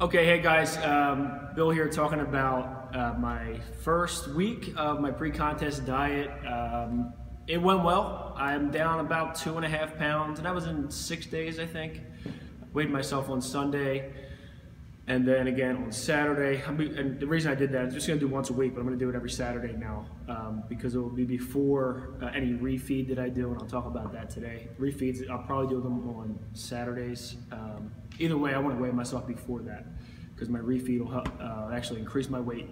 Okay, hey guys, um, Bill here talking about uh, my first week of my pre-contest diet. Um, it went well. I'm down about two and a half pounds, and that was in six days, I think. Weighed myself on Sunday, and then again on Saturday. and the reason I did that, I'm just gonna do once a week, but I'm gonna do it every Saturday now um, because it will be before uh, any refeed that I do, and I'll talk about that today. Refeeds, I'll probably do them on Saturdays. Um, either way, I want to weigh myself before that because my refeed will help, uh, actually increase my weight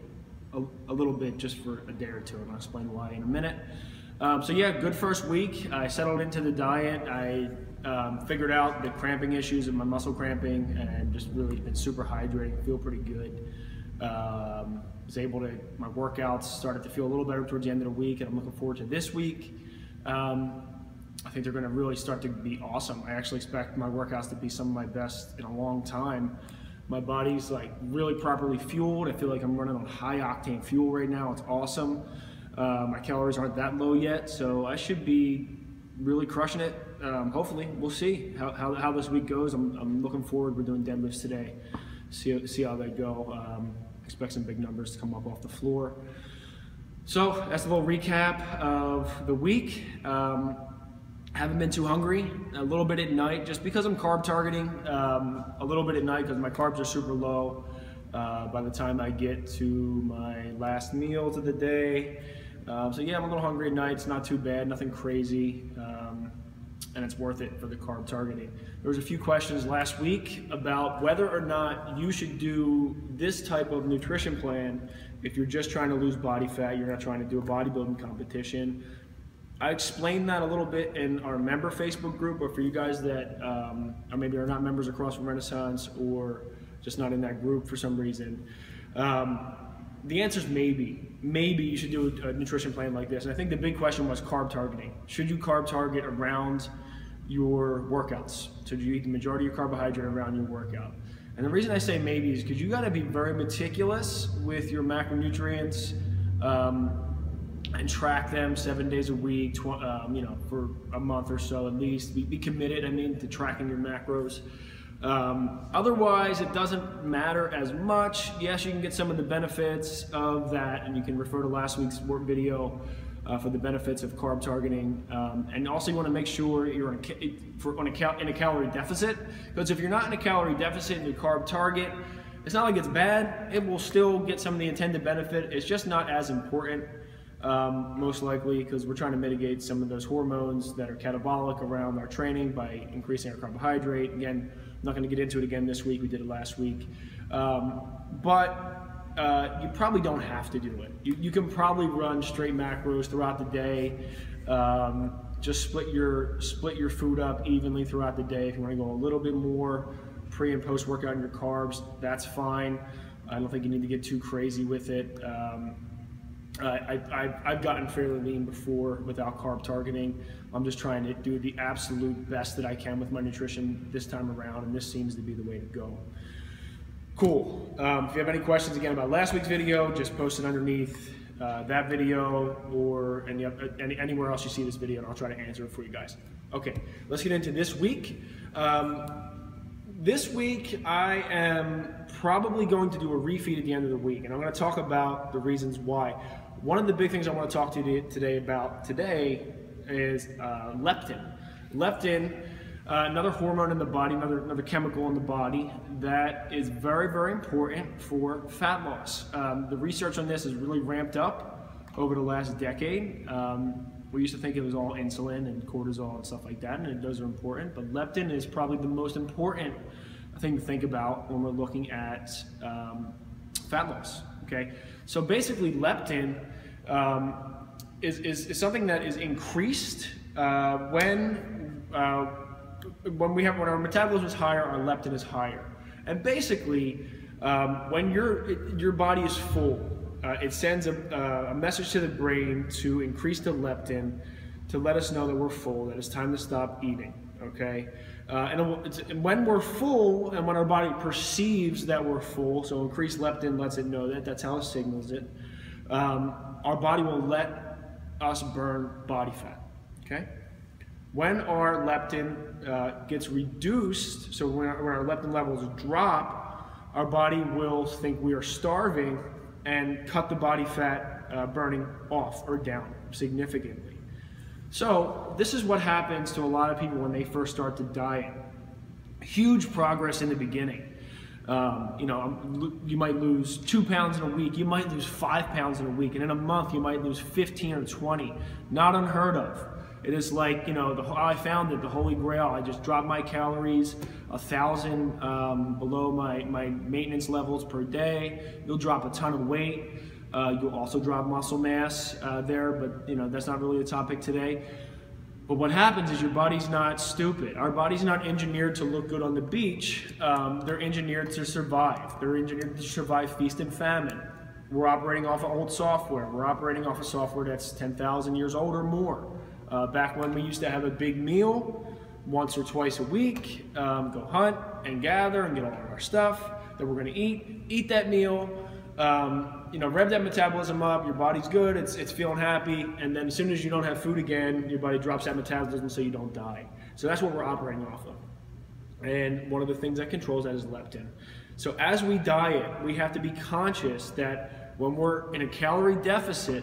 a, a, little bit just for a day or two. Going to explain why in a minute. Um, so yeah, good first week. I settled into the diet. I um, figured out the cramping issues and my muscle cramping and just really been super hydrating, feel pretty good. Um, was able to, my workouts started to feel a little better towards the end of the week and I'm looking forward to this week. Um, I think they're going to really start to be awesome. I actually expect my workouts to be some of my best in a long time. My body's like really properly fueled. I feel like I'm running on high octane fuel right now. It's awesome. Uh, my calories aren't that low yet, so I should be really crushing it. Um, hopefully, we'll see how, how, how, this week goes. I'm, I'm looking forward. We're doing deadlifts today. See, see how they go. Um, expect some big numbers to come up off the floor. So that's a little recap of the week. Um, haven't been too hungry. A little bit at night, just because I'm carb targeting. Um, a little bit at night because my carbs are super low. Uh, by the time I get to my last meal of the day. Um, so yeah, I'm a little hungry at night. It's not too bad, nothing crazy, um, and it's worth it for the carb targeting. There was a few questions last week about whether or not you should do this type of nutrition plan if you're just trying to lose body fat, you're not trying to do a bodybuilding competition, I explained that a little bit in our member Facebook group, but for you guys that um, or maybe are not members of CrossFit Renaissance or just not in that group for some reason, um, the answer is maybe. Maybe you should do a, a, nutrition plan like this. And I think the big question was carb targeting. Should you carb target around your workouts? Should you eat the majority of your carbohydrate around your workout? And the reason I say maybe is because you got to be very meticulous with your macronutrients. Um, and track them seven days a week, um, you know, for a month or so at least. Be, be committed, I mean, to tracking your macros. Um, otherwise, it doesn't matter as much. Yes, you can get some of the benefits of that, and you can refer to last week's work video uh, for the benefits of carb targeting. Um, and also, you want to make sure you're for, on a cal in a calorie deficit, because if you're not in a calorie deficit and you carb target, it's not like it's bad. It will still get some of the intended benefit. It's just not as important um, most likely because we're trying to mitigate some of those hormones that are catabolic around our training by increasing our carbohydrate. Again, I'm not going to get into it again this week. We did it last week. Um, but uh, you probably don't have to do it. You, you, can probably run straight macros throughout the day. Um, just split your split your food up evenly throughout the day. If you want to go a little bit more pre and post workout in your carbs, that's fine. I don't think you need to get too crazy with it. Um, I, have gotten fairly lean before without carb targeting. I'm just trying to do the absolute best that I can with my nutrition this time around, and this seems to be the way to go. Cool. Um, if you have any questions again about last week's video, just post it underneath uh, that video or any, any, anywhere else you see this video, and I'll try to answer it for you guys. Okay, let's get into this week. Um, this week, I am probably going to do a refeed at the end of the week, and I'm going to talk about the reasons why. One of the big things I want to talk to you today about today is uh, leptin. Leptin, uh, another hormone in the body, another, another chemical in the body that is very, very important for fat loss. Um, the research on this has really ramped up over the last decade. Um, we used to think it was all insulin and cortisol and stuff like that, and those are important, but leptin is probably the most important thing to think about when we're looking at um, fat loss. Okay, so basically, leptin um, is, is, is, something that is increased uh, when uh, when we have when our metabolism is higher, our leptin is higher, and basically, um, when your your body is full, uh, it sends a, uh, a message to the brain to increase the leptin to let us know that we're full, that it's time to stop eating. Okay. Uh, and, when we're full and when our body perceives that we're full, so increased leptin lets it know that, that's how it signals it, um, our body will let us burn body fat. Okay? When our leptin uh, gets reduced, so when our, when our leptin levels drop, our body will think we are starving and cut the body fat uh, burning off or down significantly. So this is what happens to a lot of people when they first start to diet. Huge progress in the beginning. Um, you know, um, you might lose two pounds in a week, you might lose five pounds in a week, and in a month you might lose 15 or 20. Not unheard of. It is like, you know, the, I found it, the holy grail. I just drop my calories a thousand um, below my, my maintenance levels per day. You'll drop a ton of weight. Uh, you'll also drop muscle mass uh, there, but you know that's not really the topic today. But what happens is your body's not stupid. Our body's not engineered to look good on the beach. Um, they're engineered to survive. They're engineered to survive feast and famine. We're operating off of old software. We're operating off of software that's 10,000 years old or more. Uh, back when we used to have a big meal once or twice a week, um, go hunt and gather and get all of our stuff that we're going to eat, eat that meal, um, you know, rev that metabolism up, your body's good, it's, it's feeling happy, and then as soon as you don't have food again, your body drops that metabolism so you don't die. So that's what we're operating off of. And one of the things that controls that is leptin. So as we diet, we have to be conscious that when we're in a calorie deficit,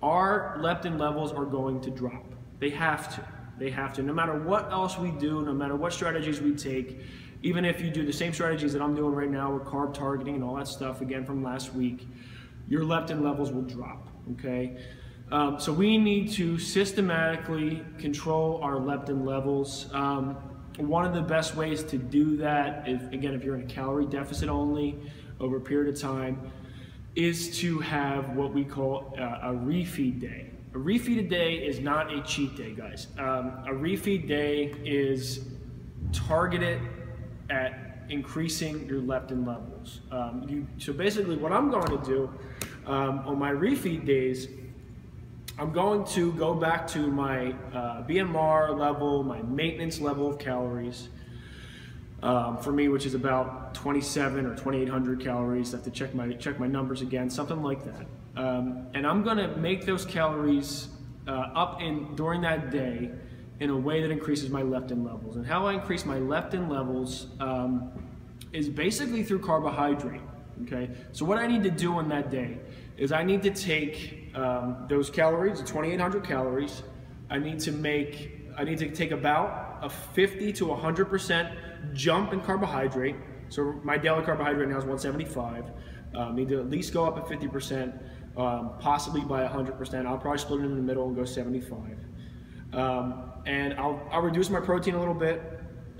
our leptin levels are going to drop. They have to. They have to. No matter what else we do, no matter what strategies we take, even if you do the same strategies that I'm doing right now with carb targeting and all that stuff, again from last week, your leptin levels will drop, okay? Um, so we need to systematically control our leptin levels. Um, one of the best ways to do that, is, again, if you're in a calorie deficit only over a period of time, is to have what we call a, a refeed day. A refeed day is not a cheat day, guys. Um, a refeed day is targeted at increasing your leptin levels. Um, you, so basically what I'm going to do um, on my refeed days, I'm going to go back to my uh, BMR level, my maintenance level of calories, um, for me, which is about 27 or 2,800 calories. I have to check my check my numbers again, something like that. Um, and I'm going to make those calories uh, up in during that day in a way that increases my leptin levels. And how I increase my leptin levels um, is basically through carbohydrate. Okay, so what I need to do on that day is I need to take um, those calories, 2,800 calories. I need to make, I need to take about a 50 to 100% jump in carbohydrate. So my daily carbohydrate now is 175. Um, need to at least go up at 50% um, possibly by 100%. I'll probably split it in the middle and go 75. Um, and I'll, I'll reduce my protein a little bit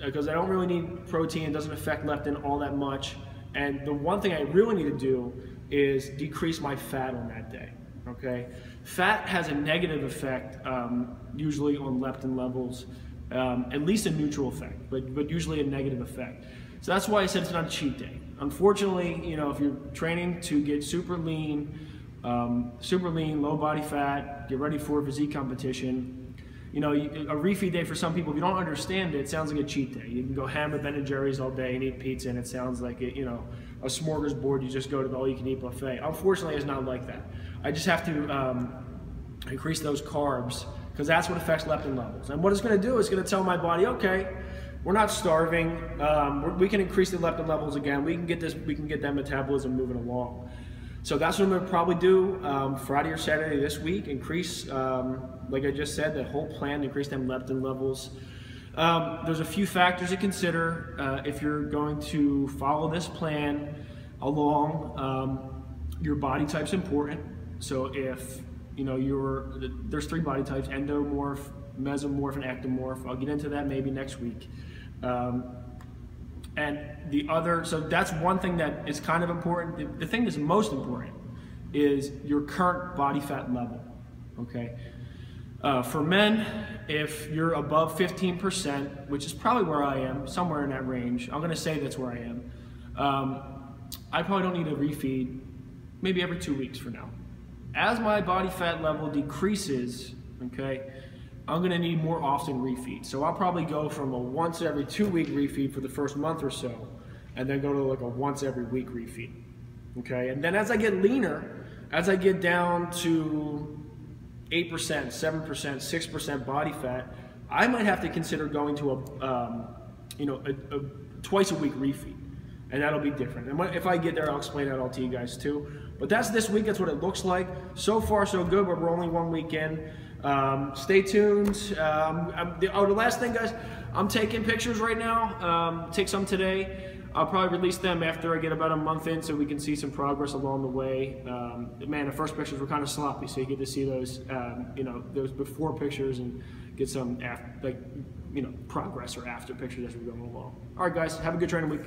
because uh, I don't really need protein. It doesn't affect leptin all that much. And the one thing I really need to do is decrease my fat on that day. Okay, fat has a negative effect um, usually on leptin levels, um, at least a neutral effect, but but usually a negative effect. So that's why I said it's not a cheat day. Unfortunately, you know, if you're training to get super lean, um, super lean, low body fat, get ready for a physique competition. You know, a refeed day for some people, if you don't understand it, it sounds like a cheat day. You can go hammer Ben and Jerry's all day and eat pizza, and it sounds like it, you know a smorgasbord. You just go to the all-you-can-eat buffet. Unfortunately, it's not like that. I just have to um, increase those carbs because that's what affects leptin levels. And what it's going to do is going to tell my body, okay, we're not starving. Um, we can increase the leptin levels again. We can get this. We can get that metabolism moving along. So that's what I'm to probably do um, Friday or Saturday this week. Increase, um, like I just said, that whole plan, increase them leptin levels. Um, there's a few factors to consider uh, if you're going to follow this plan along. Um, your body type's important. So if you know you're there's three body types: endomorph, mesomorph, and ectomorph. I'll get into that maybe next week. And the other, so that's one thing that is kind of important. The, the thing that's most important is your current body fat level, okay? Uh, for men, if you're above 15%, which is probably where I am, somewhere in that range, I'm gonna say that's where I am, um, I probably don't need a refeed maybe every two weeks for now. As my body fat level decreases, okay, I'm gonna need more often refeed. So I'll probably go from a once every two week refeed for the first month or so, and then go to like a once every week refeed. Okay, and then as I get leaner, as I get down to 8%, 7%, 6% body fat, I might have to consider going to a, um, you know, a, a twice a week refeed. and that'll be different. And if I get there, I'll explain that all to you guys too. But that's this week. That's what it looks like. So far, so good. But we're only one week in. Um, stay tuned. Um, the, oh, the last thing, guys, I'm taking pictures right now. Um, take some today. I'll probably release them after I get about a month in, so we can see some progress along the way. Um, man, the first pictures were kind of sloppy, so you get to see those, um, you know, those before pictures and get some af- like, you know, progress or after pictures as we go along. All right, guys, have a good training week.